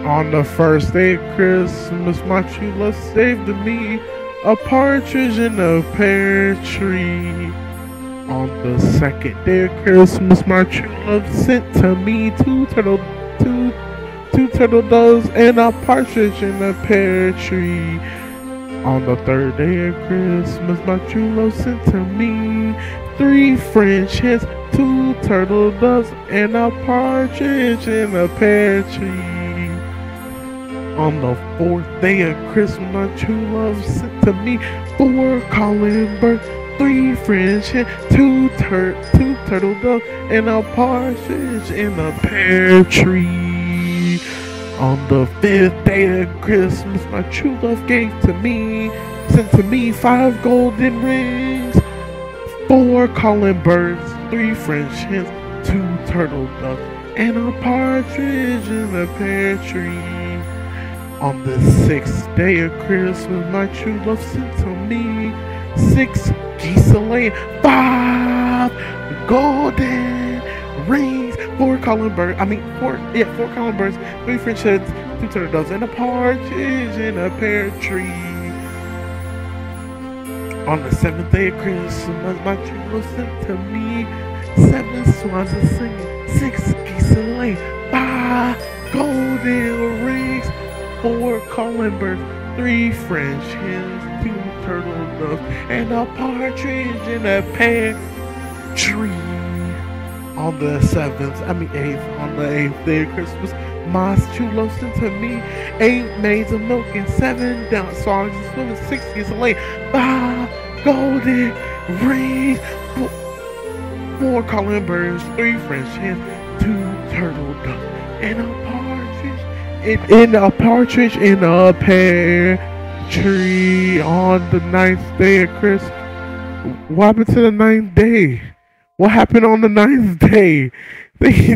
On the first day of Christmas, my true love saved me a partridge in a pear tree. On the second day of Christmas, my true love sent to me two turtle, two, two turtle doves and a partridge in a pear tree. On the third day of Christmas, my true love sent to me three French hens, two turtle doves, and a partridge in a pear tree. On the fourth day of Christmas, my true love sent to me four calling birds, three French hens, two tur- two turtle doves, and a partridge in a pear tree. On the fifth day of Christmas, my true love gave to me, sent to me five golden rings, four calling birds, three French hens, two turtle doves, and a partridge in a pear tree. On the sixth day of Christmas, my true love sent to me six geese a laying, five golden rings, four calling birds. I mean, four yeah, four calling birds, three French hens, two turtle doves, and a partridge in a pear tree. On the seventh day of Christmas, my true love sent to me seven swans a singing, six geese laying, five golden rings, calling birds, three French hens, two turtle doves, and a partridge in a pear tree. On the seventh, I mean eighth, on the eighth day of Christmas, love sent to me eight maids of milk and seven down songs and swimming, six a laying, five golden rings, four, four calling birds, three French hens, two turtle doves, and a partridge in, a partridge in a pear tree on the ninth day of Christmas. What happened to the ninth day? What happened on the ninth day? They